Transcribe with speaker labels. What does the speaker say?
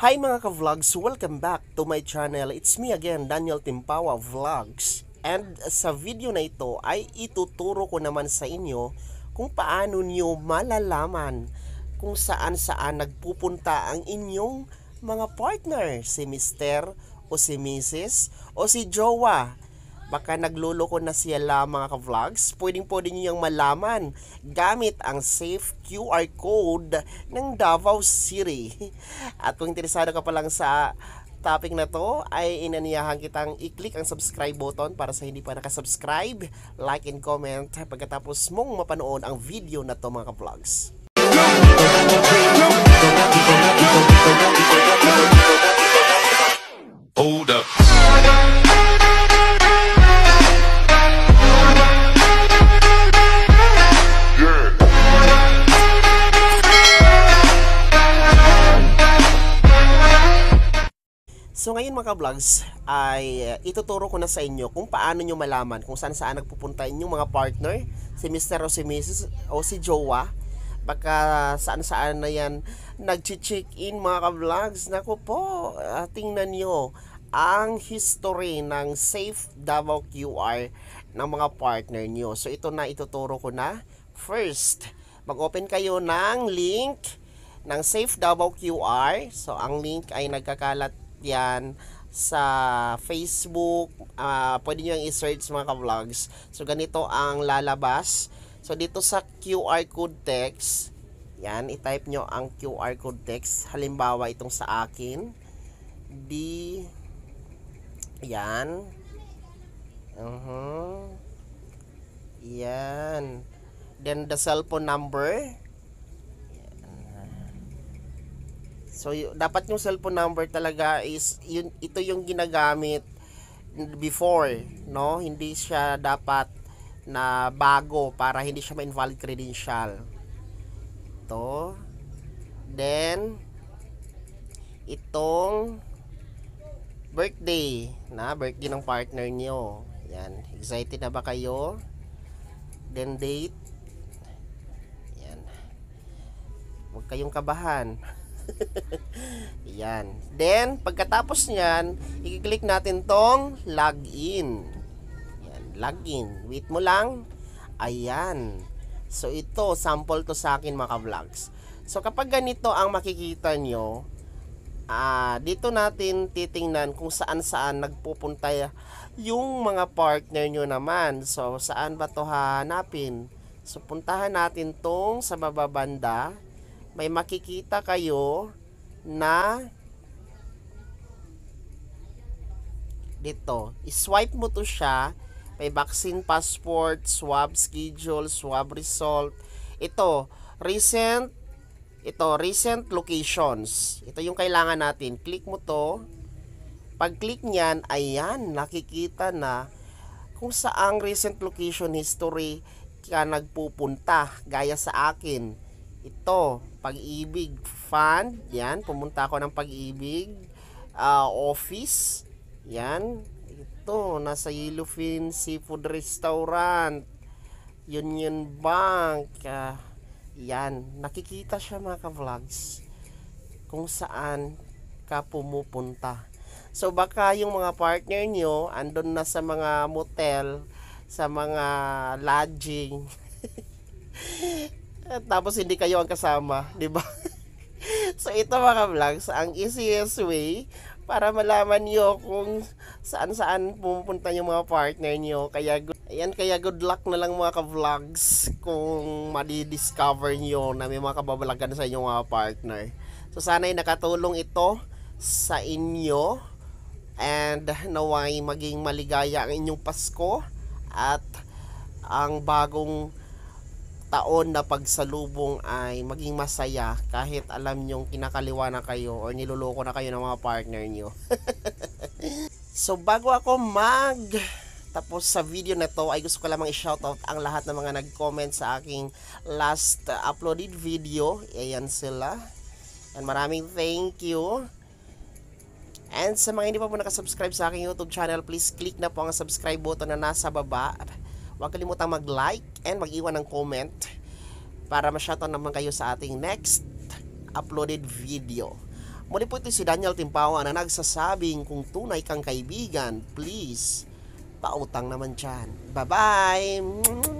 Speaker 1: Hi mga ka-vlogs! Welcome back to my channel. It's me again, Daniel Timpawa Vlogs. And sa video na ito ay ituturo ko naman sa inyo kung paano nyo malalaman kung saan saan nagpupunta ang inyong mga partner, si Mr. o si Mrs. o si Jowa baka nagluloko na sila mga ka-vlogs, pwedeng pwede nyo yung malaman gamit ang safe QR code ng Davao City. At kung interesado ka pa lang sa topic na to, ay inaniyahan kitang i-click ang subscribe button para sa hindi pa nakasubscribe, like and comment pagkatapos mong mapanood ang video na to mga ka-vlogs.
Speaker 2: Hold up.
Speaker 1: So ngayon mga vlogs ay uh, ituturo ko na sa inyo kung paano nyo malaman kung saan saan nagpupunta inyong mga partner, si Mr. o si Mrs. o si Jowa. Baka saan saan na yan nag-check in mga ka-vlogs. Naku po, uh, tingnan nyo ang history ng Safe Davao QR ng mga partner nyo. So ito na ituturo ko na. First, mag-open kayo ng link ng Safe Davao QR. So ang link ay nagkakalat yan sa Facebook. Uh, pwede nyo i-search mga ka-vlogs. So, ganito ang lalabas. So, dito sa QR code text, yan, i-type nyo ang QR code text. Halimbawa, itong sa akin. D, yan. Uh-huh. Yan. Then, the cellphone number. So dapat yung cellphone number talaga is yun ito yung ginagamit before, no? Hindi siya dapat na bago para hindi siya ma-invalid credential. Ito. Then itong birthday, na birthday ng partner niyo. Yan, excited na ba kayo? Then date. Yan. Huwag kayong kabahan. Yan. Then, pagkatapos niyan, i-click natin tong login. Yan, login. Wait mo lang. Ayan. So, ito, sample to sa akin mga vlogs. So, kapag ganito ang makikita nyo, ah, dito natin titingnan kung saan-saan nagpupunta yung mga partner nyo naman. So, saan ba to hanapin? So, puntahan natin tong sa bababanda may makikita kayo na dito, swipe mo to siya may vaccine passport, swab schedule, swab result. Ito, recent ito, recent locations. Ito yung kailangan natin. Click mo to. Pag click niyan, ayan, nakikita na kung saang recent location history ka nagpupunta. Gaya sa akin. Ito, pag-ibig fund. Yan, pumunta ako ng pag-ibig. Uh, office. Yan. Ito, nasa Yellowfin Seafood Restaurant. Union Bank. Uh, yan, nakikita siya mga ka-vlogs kung saan ka pumupunta. So baka yung mga partner nyo andon na sa mga motel, sa mga lodging. Tapos hindi kayo ang kasama, di ba? so ito mga vlogs, ang easiest way para malaman nyo kung saan-saan pumupunta yung mga partner nyo. Kaya ayan, kaya good luck na lang mga ka-vlogs kung madi-discover nyo na may mga kababalagan sa inyong mga partner. So sana'y nakatulong ito sa inyo and naway maging maligaya ang inyong Pasko at ang bagong taon na pagsalubong ay maging masaya kahit alam nyong kinakaliwa na kayo o niloloko na kayo ng mga partner nyo. so bago ako mag tapos sa video na to ay gusto ko lamang i-shoutout ang lahat ng mga nag-comment sa aking last uploaded video. Ayan sila. And maraming thank you. And sa mga hindi pa po nakasubscribe sa aking YouTube channel, please click na po ang subscribe button na nasa baba. Huwag kalimutang mag-like and mag-iwan ng comment para ma-shoutout naman kayo sa ating next uploaded video. Muli po ito si Daniel Timpawa na nagsasabing kung tunay kang kaibigan, please, pautang naman dyan. Bye-bye!